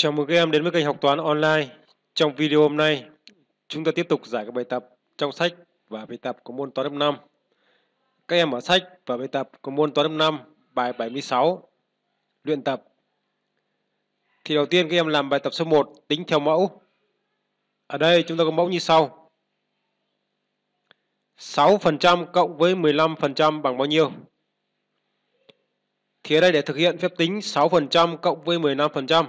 Chào mừng các em đến với kênh học toán online. Trong video hôm nay, chúng ta tiếp tục giải các bài tập trong sách và bài tập của môn toán lớp 5. Các em ở sách và bài tập của môn toán lớp 5, bài 76, luyện tập. Thì đầu tiên các em làm bài tập số 1, tính theo mẫu. Ở đây chúng ta có mẫu như sau. 6% cộng với 15% bằng bao nhiêu? Thì ở đây để thực hiện phép tính 6% cộng với 15%,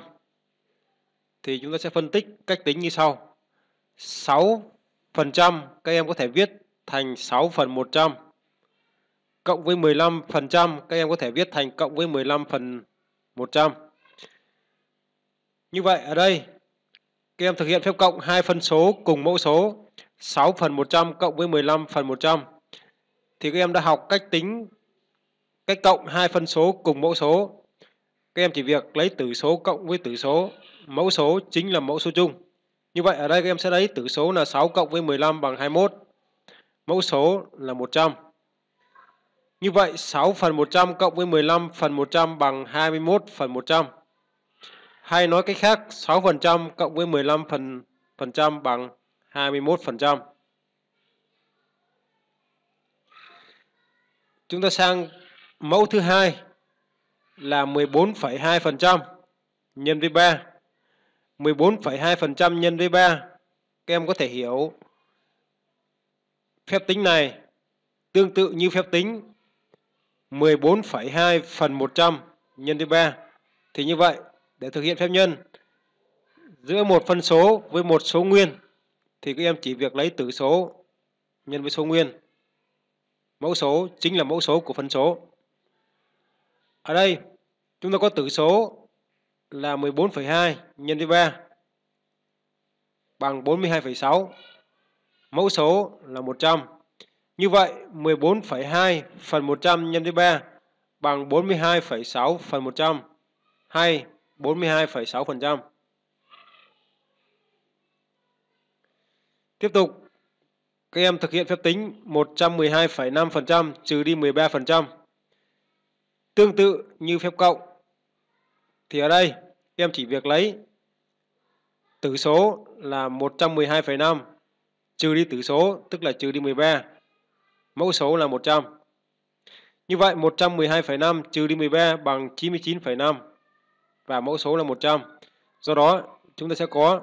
thì chúng ta sẽ phân tích cách tính như sau. 6% các em có thể viết thành 6 phần 100 cộng với 15% các em có thể viết thành cộng với 15 phần 100. Như vậy, ở đây, các em thực hiện phép cộng hai phân số cùng mẫu số 6 phần 100 cộng với 15 phần 100 thì các em đã học cách tính, cách cộng hai phân số cùng mẫu số. Các em chỉ việc lấy tử số cộng với tử số mẫu số chính là mẫu số chung. Như vậy ở đây các em sẽ lấy tử số là 6 cộng với 15 bằng 21. Mẫu số là 100. Như vậy 6 phần 100 cộng với 15 phần 100 bằng 21 phần 100. Hay nói cách khác 6% cộng với 15 phần phần trăm bằng 21 phần trăm. Chúng ta sang mẫu thứ hai là 14,2% nhân với 3. 14,2% nhân với 3. Các em có thể hiểu phép tính này tương tự như phép tính 14,2 phần 100 nhân với 3. Thì như vậy, để thực hiện phép nhân giữa một phân số với một số nguyên thì các em chỉ việc lấy tử số nhân với số nguyên. Mẫu số chính là mẫu số của phân số. Ở đây, chúng ta có tử số là 14,2 nhân với 3 bằng 42,6. Mẫu số là 100. Như vậy 14,2 phần 100 nhân với 3 bằng 42,6 phần 100 hay 42,6%. Tiếp tục, các em thực hiện phép tính 112,5% trừ đi 13%. Tương tự như phép cộng thì ở đây em chỉ việc lấy tử số là 112,5 trừ đi tử số tức là trừ đi 13. Mẫu số là 100. Như vậy 112,5 trừ đi 13 bằng 99,5 và mẫu số là 100. Do đó chúng ta sẽ có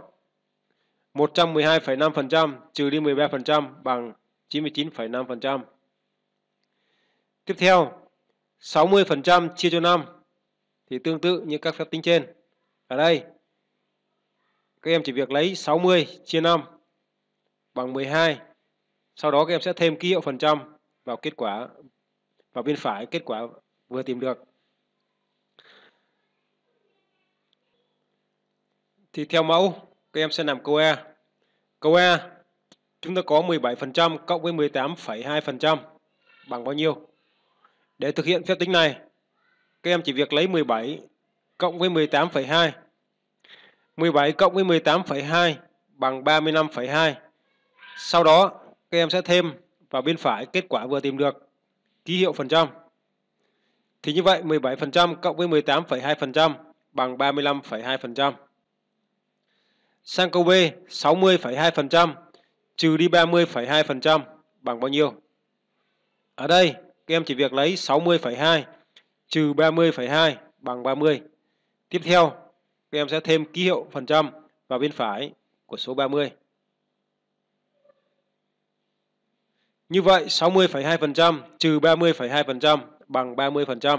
112,5% trừ đi 13% bằng 99,5%. Tiếp theo 60% chia cho 5 thì tương tự như các phép tính trên. Ở đây, các em chỉ việc lấy 60 chia 5 bằng 12. Sau đó các em sẽ thêm ký hiệu phần trăm vào kết quả, vào bên phải kết quả vừa tìm được. Thì theo mẫu, các em sẽ làm câu e Câu e chúng ta có 17% cộng với 18,2% bằng bao nhiêu? Để thực hiện phép tính này, các em chỉ việc lấy 17 cộng với 18,2. 17 cộng với 18,2 bằng 35,2. Sau đó các em sẽ thêm vào bên phải kết quả vừa tìm được ký hiệu phần trăm. Thì như vậy 17% cộng với 18,2% bằng 35,2%. Sang câu B, 60,2% trừ đi 30,2% bằng bao nhiêu? Ở đây, các em chỉ việc lấy 60,2 trừ 30,2 bằng 30. Tiếp theo, các em sẽ thêm ký hiệu phần trăm vào bên phải của số 30. Như vậy, 60,2% trừ 30,2% bằng 30%.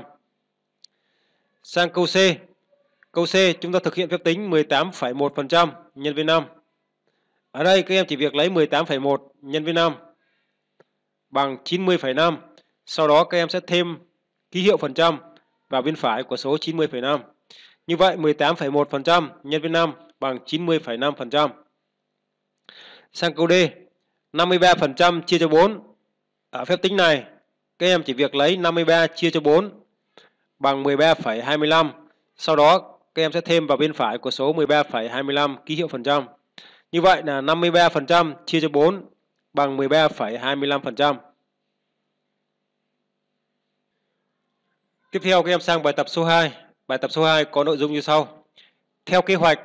Sang câu C. Câu C chúng ta thực hiện phép tính 18,1% nhân với 5. Ở đây các em chỉ việc lấy 18,1 nhân với 5 bằng 90,5. Sau đó các em sẽ thêm ký hiệu phần trăm vào bên phải của số 90,5. Như vậy 18,1% nhân với 5 bằng 90,5%. Sang câu D, 53% chia cho 4. Ở phép tính này, các em chỉ việc lấy 53 chia cho 4 bằng 13,25. Sau đó các em sẽ thêm vào bên phải của số 13,25 ký hiệu phần trăm. Như vậy là 53% chia cho 4 bằng 13,25%. Tiếp theo các em sang bài tập số 2. Bài tập số 2 có nội dung như sau. Theo kế hoạch,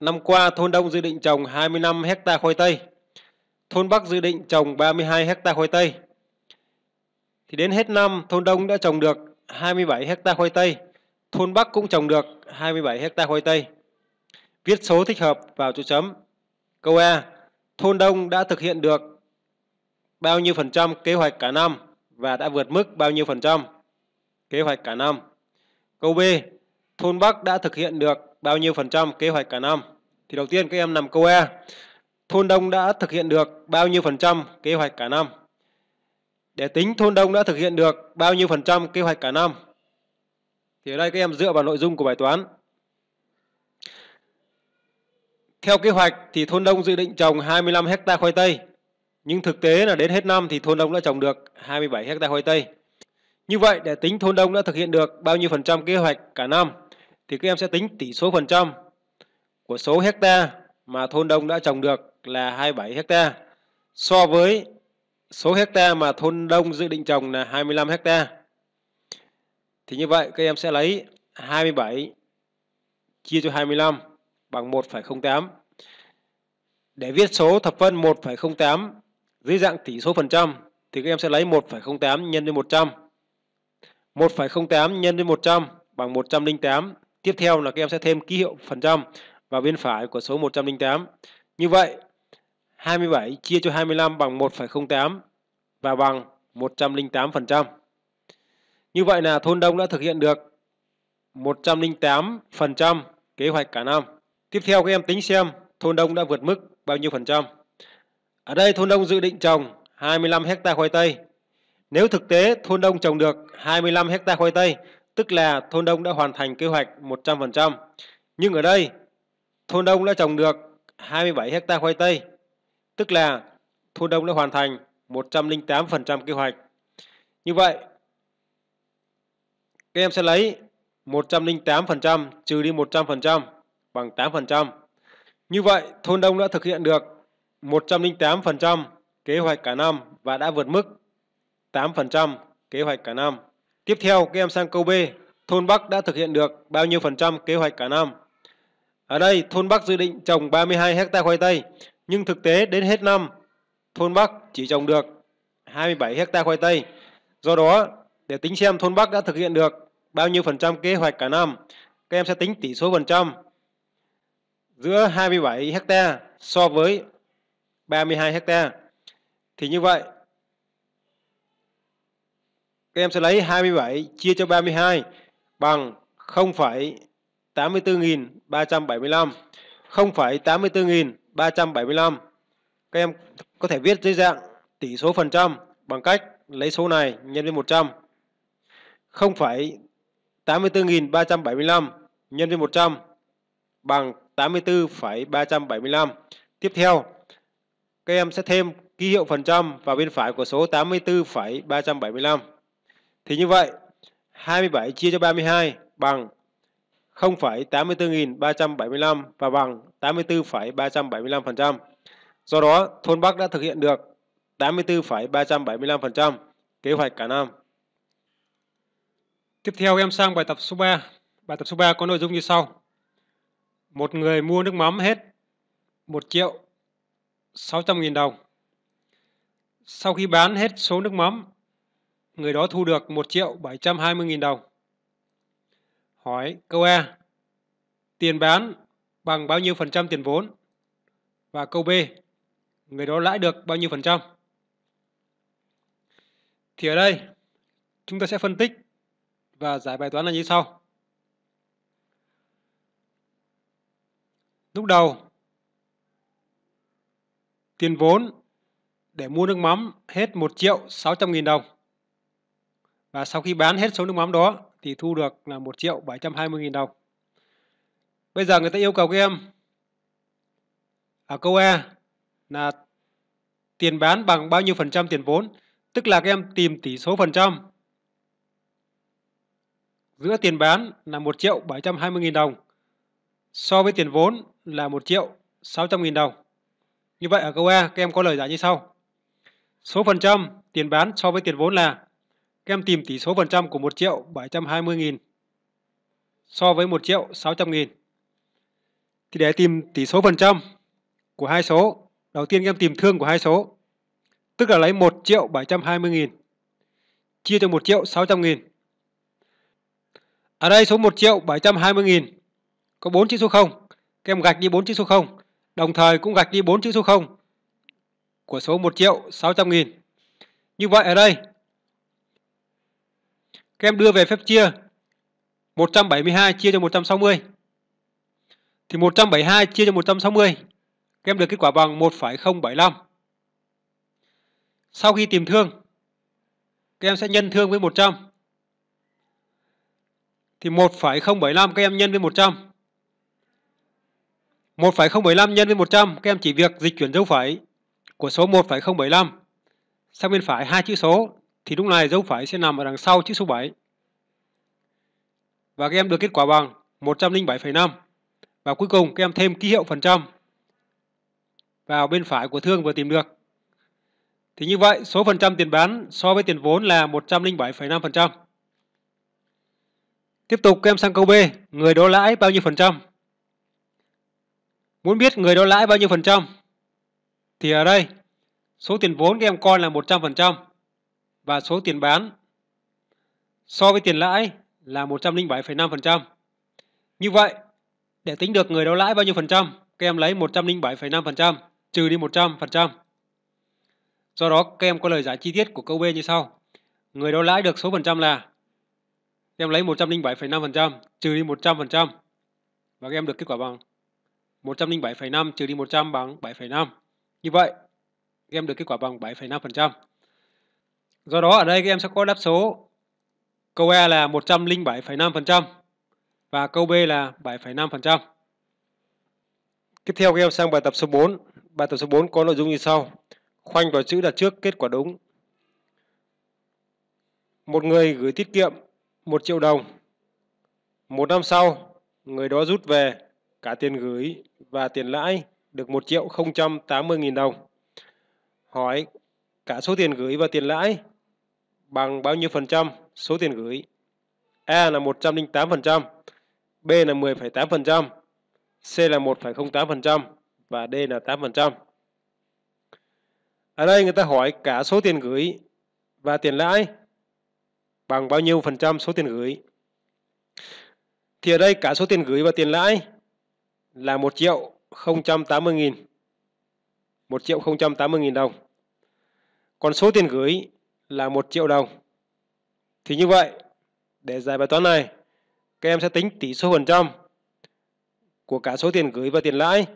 năm qua thôn Đông dự định trồng 25 hecta khoai tây. Thôn Bắc dự định trồng 32 hecta khoai tây. Thì đến hết năm, thôn Đông đã trồng được 27 hecta khoai tây. Thôn Bắc cũng trồng được 27 hecta khoai tây. Viết số thích hợp vào chỗ chấm. Câu A. Thôn Đông đã thực hiện được bao nhiêu phần trăm kế hoạch cả năm và đã vượt mức bao nhiêu phần trăm kế hoạch cả năm. Câu B. Thôn Bắc đã thực hiện được bao nhiêu phần trăm kế hoạch cả năm. Thì đầu tiên các em nằm câu e, Thôn Đông đã thực hiện được bao nhiêu phần trăm kế hoạch cả năm. Để tính thôn Đông đã thực hiện được bao nhiêu phần trăm kế hoạch cả năm. Thì ở đây các em dựa vào nội dung của bài toán. Theo kế hoạch thì thôn Đông dự định trồng 25 hecta khoai tây. Nhưng thực tế là đến hết năm thì thôn Đông đã trồng được 27 hecta khoai tây. Như vậy để tính thôn Đông đã thực hiện được bao nhiêu phần trăm kế hoạch cả năm thì các em sẽ tính tỷ số phần trăm của số hecta mà thôn Đông đã trồng được là 27 hecta so với số hecta mà thôn Đông dự định trồng là 25 hecta. Thì như vậy các em sẽ lấy 27 chia cho 25 bằng 1,08. Để viết số thập phân 1,08 dưới dạng tỷ số phần trăm thì các em sẽ lấy 1,08 nhân với 100. 1,08 nhân với 100 bằng 108. Tiếp theo là các em sẽ thêm ký hiệu phần trăm vào bên phải của số 108. Như vậy 27 chia cho 25 bằng 1,08 và bằng 108%. Như vậy là thôn Đông đã thực hiện được 108% kế hoạch cả năm. Tiếp theo các em tính xem thôn Đông đã vượt mức bao nhiêu phần trăm. Ở đây thôn Đông dự định trồng 25 hecta khoai tây. Nếu thực tế thôn Đông trồng được 25 hecta khoai tây, tức là thôn Đông đã hoàn thành kế hoạch 100%. Nhưng ở đây thôn Đông đã trồng được 27 hecta khoai tây, tức là thôn Đông đã hoàn thành 108% kế hoạch. Như vậy, các em sẽ lấy 108% trừ đi 100% bằng 8%. Như vậy, thôn Đông đã thực hiện được 108% kế hoạch cả năm và đã vượt mức 8% kế hoạch cả năm. Tiếp theo, các em sang câu B. Thôn Bắc đã thực hiện được bao nhiêu phần trăm kế hoạch cả năm? Ở đây, thôn Bắc dự định trồng 32 hecta khoai tây, nhưng thực tế đến hết năm, thôn Bắc chỉ trồng được 27 hecta khoai tây. Do đó, để tính xem thôn Bắc đã thực hiện được bao nhiêu phần trăm kế hoạch cả năm, các em sẽ tính tỷ số phần trăm giữa 27 hecta so với 32 hecta. Thì như vậy, các em sẽ lấy 27 chia cho 32 bằng 0,84.375. 0,84.375. Các em có thể viết dưới dạng tỷ số phần trăm bằng cách lấy số này nhân với 100. 0,84.375 nhân với 100 bằng 84,375. Tiếp theo, các em sẽ thêm ký hiệu phần trăm vào bên phải của số 84,375. Thì như vậy, 27 chia cho 32 bằng 0,84.375 và bằng 84,375%. Do đó, thôn Bắc đã thực hiện được 84,375% kế hoạch cả năm. Tiếp theo em sang bài tập số 3. Bài tập số 3 có nội dung như sau. Một người mua nước mắm hết 1 triệu 600 nghìn đồng. Sau khi bán hết số nước mắm, người đó thu được 1 triệu 720 nghìn đồng. Hỏi, câu A. Tiền bán bằng bao nhiêu phần trăm tiền vốn? Và câu B. Người đó lãi được bao nhiêu phần trăm? Thì ở đây, chúng ta sẽ phân tích và giải bài toán là như sau. Lúc đầu, tiền vốn để mua nước mắm hết 1 triệu 600 nghìn đồng. Và sau khi bán hết số nước mắm đó thì thu được là 1 triệu 720 nghìn đồng. Bây giờ người ta yêu cầu các em ở câu e là tiền bán bằng bao nhiêu phần trăm tiền vốn. Tức là các em tìm tỷ số phần trăm giữa tiền bán là 1 triệu 720 nghìn đồng, so với tiền vốn là 1 triệu 600 nghìn đồng. Như vậy ở câu A, các em có lời giải như sau. Số phần trăm tiền bán so với tiền vốn là Kem tìm tỷ số phần trăm của 1 triệu 720 nghìn so với 1 triệu 600 nghìn. Thì để tìm tỷ số phần trăm của hai số, đầu tiên các em tìm thương của hai số. Tức là lấy 1 triệu 720 nghìn chia cho 1 triệu 600 nghìn. Ở đây số 1 triệu 720 nghìn có 4 chữ số 0. Các em gạch đi 4 chữ số 0. Đồng thời cũng gạch đi 4 chữ số 0 của số 1 triệu 600 nghìn. Như vậy ở đây các em đưa về phép chia 172 chia cho 160. Thì 172 chia cho 160 các em được kết quả bằng 1,075. Sau khi tìm thương các em sẽ nhân thương với 100. Thì 1,075 các em nhân với 100. 1,075 nhân với 100 các em chỉ việc dịch chuyển dấu phẩy của số 1,075 sang bên phải hai chữ số thì lúc này dấu phẩy sẽ nằm ở đằng sau chữ số 7. Và các em được kết quả bằng 107,5. Và cuối cùng các em thêm ký hiệu phần trăm vào bên phải của thương vừa tìm được. Thì như vậy số phần trăm tiền bán so với tiền vốn là 107,5%. Tiếp tục các em sang câu B, người đó lãi bao nhiêu phần trăm? Muốn biết người đó lãi bao nhiêu phần trăm? Thì ở đây số tiền vốn các em coi là 100% và số tiền bán so với tiền lãi là 107,5%. Như vậy, để tính được người đó lãi bao nhiêu phần trăm, các em lấy 107,5% trừ đi 100%. Do đó, các em có lời giải chi tiết của câu B như sau. Người đó lãi được số phần trăm là các em lấy 107,5% trừ đi 100% và các em được kết quả bằng 107,5 trừ đi 100 bằng 7,5. Như vậy, các em được kết quả bằng 7,5%. Do đó ở đây các em sẽ có đáp số câu E là 107,5% và câu B là 7,5%. Tiếp theo các em sang bài tập số 4. Bài tập số 4 có nội dung như sau. Khoanh vào chữ đặt trước kết quả đúng. Một người gửi tiết kiệm 1 triệu đồng. Một năm sau, người đó rút về cả tiền gửi và tiền lãi được 1 triệu 080 nghìn đồng. Hỏi cả số tiền gửi và tiền lãi bằng bao nhiêu phần trăm số tiền gửi? A là 108%, B là 10,8%, C là 1,08% và D là 8%. Ở đây người ta hỏi cả số tiền gửi và tiền lãi bằng bao nhiêu phần trăm số tiền gửi. Thì ở đây cả số tiền gửi và tiền lãi là 1 triệu 080 nghìn. 1 triệu 080 nghìn đồng. Còn số tiền gửi là 1 triệu đồng. Thì như vậy, để giải bài toán này, các em sẽ tính tỷ số phần trăm của cả số tiền gửi và tiền lãi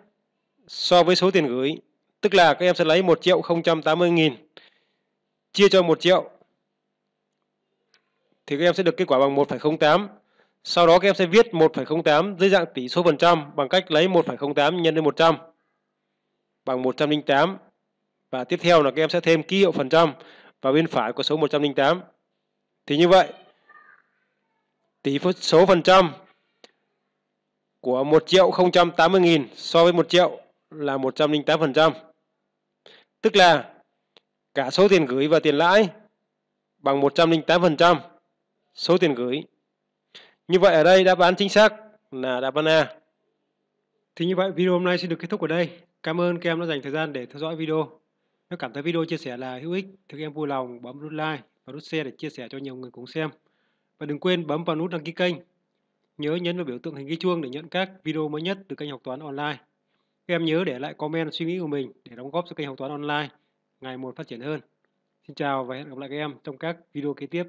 so với số tiền gửi. Tức là các em sẽ lấy 1 triệu 080 nghìn chia cho 1 triệu thì các em sẽ được kết quả bằng 1,08. Sau đó các em sẽ viết 1,08 dưới dạng tỷ số phần trăm bằng cách lấy 1,08 nhân lên 100 bằng 108. Và tiếp theo là các em sẽ thêm ký hiệu phần trăm và bên phải có số 108. Thì như vậy, tỷ số phần trăm của 1 triệu 080 nghìn so với 1 triệu là 108%. Tức là cả số tiền gửi và tiền lãi bằng 108% số tiền gửi. Như vậy ở đây đáp án chính xác là đáp án A. Thì như vậy video hôm nay xin được kết thúc ở đây. Cảm ơn các em đã dành thời gian để theo dõi video. Nếu cảm thấy video chia sẻ là hữu ích, thì các em vui lòng bấm nút like và nút share để chia sẻ cho nhiều người cùng xem. Và đừng quên bấm vào nút đăng ký kênh. Nhớ nhấn vào biểu tượng hình ghi chuông để nhận các video mới nhất từ kênh học toán online. Các em nhớ để lại comment suy nghĩ của mình để đóng góp cho kênh học toán online ngày một phát triển hơn. Xin chào và hẹn gặp lại các em trong các video kế tiếp.